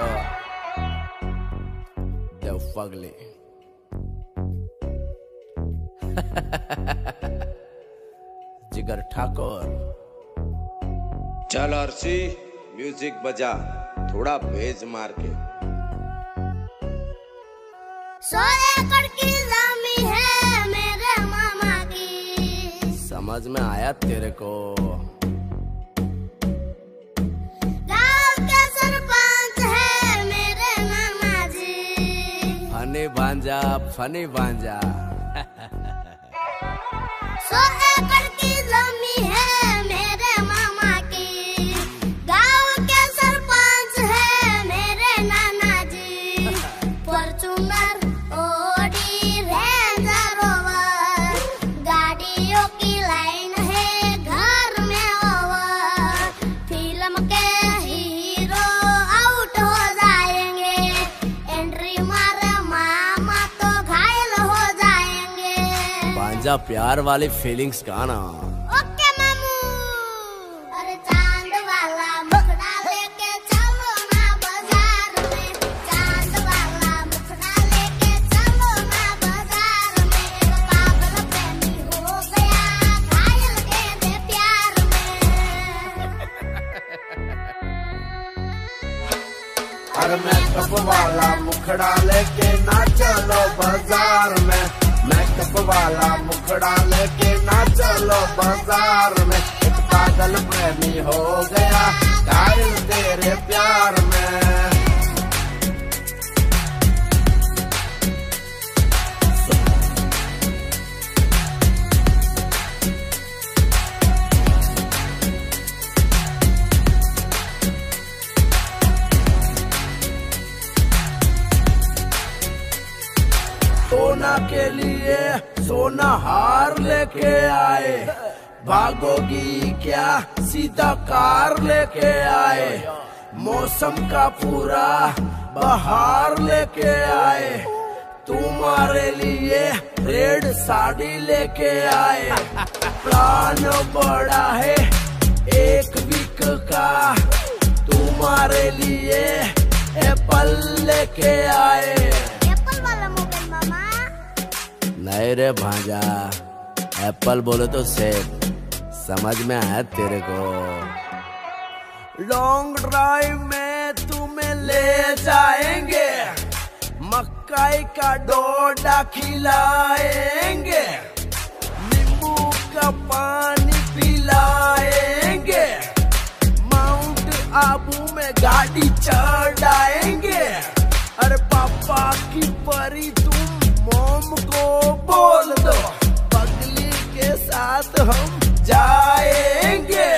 Yo. Yo, fugly. जिगर ठाकुर चल Arshi music बजा थोड़ा भेज मार के सौ एकड़ की जमी है मेरे मामा की समझ में आया तेरे को फनी फनी भांजा भांजा प्यार वाली फीलिंग्स का ना। ओके मामू। अरे चाँद वाला मुखड़ा लेके चलो ना बाज़ार में। चाँद वाला मुखड़ा लेके चलो ना बाज़ार में। पागल प्रेमी हो गया घायल के दे प्यार में। अरे मेकअप वाला मुखड़ा लेके ना चलो बाज़ार में। मेकअप वाला मुखड़ा लेके ना चलो बाज़ार में। एक पागल प्रेमी हो गया तेरे प्यार में। सोना के लिए सोना हार लेके आए। भागोगी क्या सीधा कार लेके आए? मौसम का पूरा बहार लेके आए। तुम्हारे लिए रेड साड़ी लेके आए। प्लान बड़ा है एक वीक का। तुम्हारे लिए एप्पल लेके आए। नहीं रे भांजा, एप्पल बोले तो सेब, समझ में आया तेरे को? लॉन्ग ड्राइव में तुम्हें ले जाएँगे, मक्काई का डोडा खिलाएँगे, नींबू का पानी पिलाएँगे, माउंट आबू में गाड़ी चढ़ाएँगे। अरे पापा की परी, तुम मोम को बोल दो पगली के साथ हम जाएँगे।